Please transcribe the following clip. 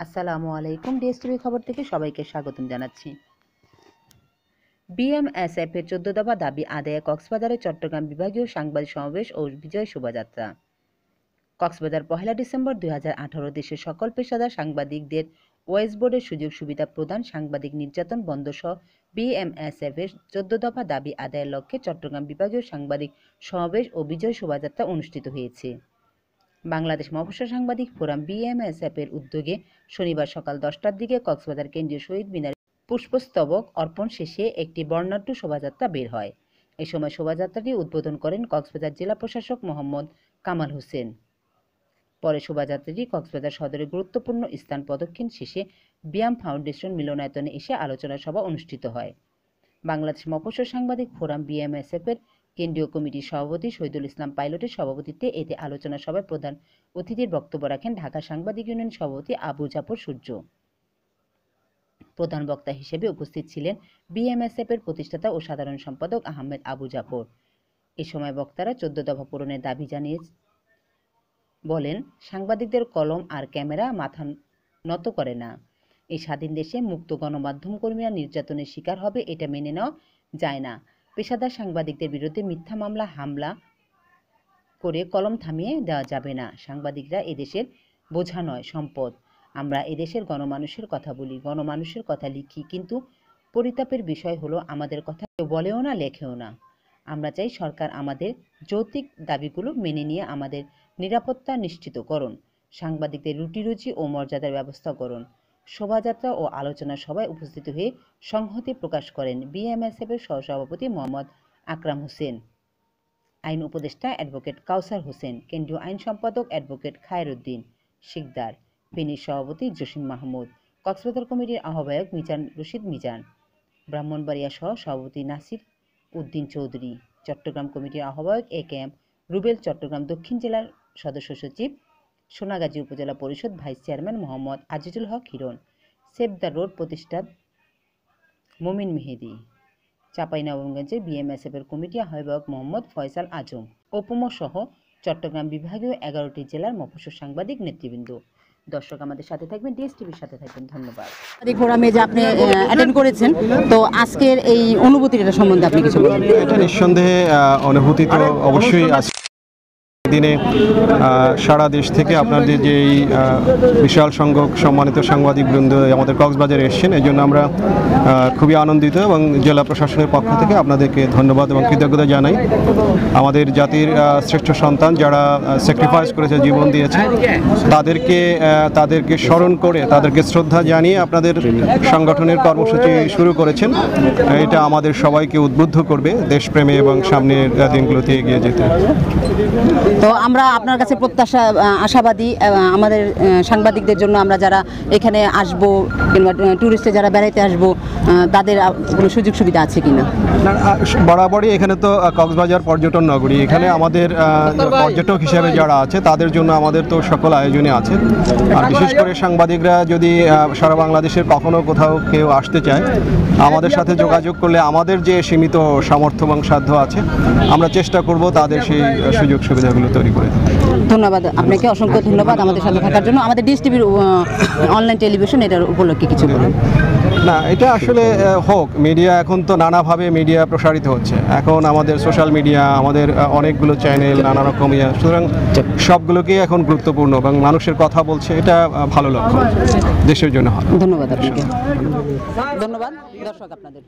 আসসালামু আলাইকুম ডিএসটিভি খবর থেকে সবাইকে স্বাগতম জানাচ্ছি। বিএমএসএফ এর চোদ্দ দফা দাবি আদায়ে কক্সবাজারে চট্টগ্রাম বিভাগীয় সাংবাদিক সমাবেশ ও বিজয় শোভাযাত্রা। কক্সবাজার পহেলা ডিসেম্বর দুই দেশের সকল পেশাদার সাংবাদিকদের ওয়েস বোর্ডের সুযোগ সুবিধা প্রদান, সাংবাদিক নির্যাতন বন্ধ সহ বিএমএসএফ এর চোদ্দ দফা দাবি আদায়ের লক্ষ্যে চট্টগ্রাম বিভাগীয় সাংবাদিক সমাবেশ ও বিজয় শোভাযাত্রা অনুষ্ঠিত হয়েছে। বাংলাদেশ মফস্বল সাংবাদিক ফোরাম বিএমএসএফ এর উদ্যোগে শনিবার সকাল দশটার দিকে কক্সবাজার কেন্দ্রীয় শহীদ মিনারে পুষ্পস্তবক অর্পণ শেষে একটি বর্ণাঢ্য শোভাযাত্রা বের হয়। এ সময় শোভাযাত্রাটি উদ্বোধন করেন কক্সবাজার জেলা প্রশাসক মোহাম্মদ কামাল হোসেন। পরে শোভাযাত্রাটি কক্সবাজার সদরের গুরুত্বপূর্ণ স্থান প্রদক্ষিণ শেষে ব্যায়াম ফাউন্ডেশন মিলনায়তনে এসে আলোচনা সভা অনুষ্ঠিত হয়। বাংলাদেশ মফস্বল সাংবাদিক ফোরাম বিএমএসএফ এর কেন্দ্রীয় কমিটির সভাপতি শহীদুল ইসলাম পাইলটের সভাপতিত্বে এতে আলোচনা সভায় প্রধান অতিথির বক্তব্য রাখেন ঢাকা সাংবাদিক ইউনিয়ন সভাপতি আবু জাফর সূর্য। প্রধান বক্তা হিসেবে উপস্থিত ছিলেন বিএমএসএফ এর প্রতিষ্ঠাতা ও সাধারণ সম্পাদক আহমেদ আবু জাফর। এ সময় বক্তারা চোদ্দ দফা পূরণের দাবি জানিয়ে বলেন, সাংবাদিকদের কলম আর ক্যামেরা মাথা নত করে না। এই স্বাধীন দেশে মুক্ত গণমাধ্যম কর্মীরা নির্যাতনের শিকার হবে এটা মেনে নেওয়া যায় না। পেশাদার সাংবাদিকদের বিরুদ্ধে মিথ্যা মামলা, হামলা করে কলম থামিয়ে দেওয়া যাবে না। সাংবাদিকরা এদেশের বোঝা নয় সম্পদ। আমরা এদেশের গণমানুষের কথা বলি। গণমানুষের কথা লিখি, কিন্তু পরিতাপের বিষয় হলো আমাদের কথা কেউ বলেও না, লেখেও না। আমরা চাই সরকার আমাদের যৌতিক দাবিগুলো মেনে নিয়ে আমাদের নিরাপত্তা নিশ্চিত করুন। সাংবাদিকদের রুটি রুচি ও মর্যাদার ব্যবস্থা করুন। শোভাযাত্রা ও আলোচনা সভায় উপস্থিত হয়ে সংহতি প্রকাশ করেন বিএমএসএফ এর সহসভাপতি মোহাম্মদ আকরাম হোসেন। আইন উপদেষ্টা অ্যাডভোকেট কাউসার হোসেন, কেন্দ্রীয় আইন সম্পাদক অ্যাডভোকেট খায়রুদ্দিন শিকদার, ফেনীর সভাপতি জসিম মাহমুদ, কক্সবাজার কমিটির আহ্বায়ক মিজান রশিদ মিজান, ব্রাহ্মণবাড়িয়া সহ সভাপতি নাসির উদ্দিন চৌধুরী, চট্টগ্রাম কমিটির আহ্বায়ক A K M, Rubel Chittagong দক্ষিণ জেলার সদস্য সচিব সোনাগাজী উপজেলা পরিষদ vice chairman Mohammad Azizul Haque Hiron save the road প্রতিষ্ঠা মমিন মেহেদি চাঁপাইনবাবগঞ্জের বিএমএসএফের কমিটি আহ্বায়ক মোহাম্মদ ফয়সাল আজম সহ চট্টগ্রাম বিভাগীয় এগারোটি জেলার মফস্বল সাংবাদিক নেতৃবৃন্দ। দর্শক আমাদের সাথে থাকবেন ডিএসটিভির সাথে থাকবেন ধন্যবাদ। ফোরামে যে আপনি অ্যাটেন্ড করেছেন তো আজকের এই অনুভূতিটা সম্বন্ধে আপনি কিছু বলুন এটা নিঃসন্দেহে অনুভূতি তো অবশ্যই আছে। দিনে সারা দেশ থেকে আপনাদের যে এই বিশাল সংখ্যক সম্মানিত সাংবাদিক বৃন্দ আমাদের কক্সবাজারে এসেছেন, এই জন্য আমরা খুবই আনন্দিত এবং জেলা প্রশাসনের পক্ষ থেকে আপনাদেরকে ধন্যবাদ এবং কৃতজ্ঞতা জানাই। আমাদের জাতির শ্রেষ্ঠ সন্তান যারা স্যাক্রিফাইস করেছে, জীবন দিয়েছে, তাদেরকে তাদেরকে স্মরণ করে, তাদেরকে শ্রদ্ধা জানিয়ে আপনাদের সংগঠনের কর্মসূচি শুরু করেছেন। এটা আমাদের সবাইকে উদ্বুদ্ধ করবে, দেশপ্রেমে এবং সামনের দিনগুলোতে এগিয়ে যেতে। তো আমরা আপনার কাছে প্রত্যাশা আশাবাদী আমাদের সাংবাদিকদের জন্য আমরা যারা এখানে আসব কিংবা ট্যুরিস্টে যারা বেড়াইতে আসব তাদের কোনো সুযোগ সুবিধা আছে কিনা? না, বরাবরই এখানে তো কক্সবাজার পর্যটন নগরী। এখানে আমাদের পর্যটক হিসেবে যারা আছে তাদের জন্য আমাদের তো সকল আয়োজনে আছে। আর বিশেষ করে সাংবাদিকরা যদি সারা বাংলাদেশের কখনো কোথাও কেউ আসতে চায় আমাদের সাথে যোগাযোগ করলে আমাদের যে সীমিত সামর্থ্য এবং সাধ্য আছে আমরা চেষ্টা করব তাদের সেই সুযোগ সুবিধাগুলো তৈরি করে ধন্যবাদ। আপনাকে অসংখ্য ধন্যবাদ আমাদের সাথে থাকার জন্য। আমাদের ডিএস টিভির অনলাইন টেলিভিশন এটার উপলক্ষে কিছু বলুন। না এটা আসলে হোক মিডিয়া এখন তো নানাভাবে মিডিয়া প্রসারিত হচ্ছে। এখন আমাদের সোশ্যাল মিডিয়া আমাদের অনেকগুলো চ্যানেল নানা রকম ইয়ে। সুতরাং সবগুলোকেই এখন গুরুত্বপূর্ণ এবং মানুষের কথা বলছে এটা ভালো লক্ষণ। দেশের জন্য ধন্যবাদ আপনাকে। ধন্যবাদ। দর্শক আপনাদের।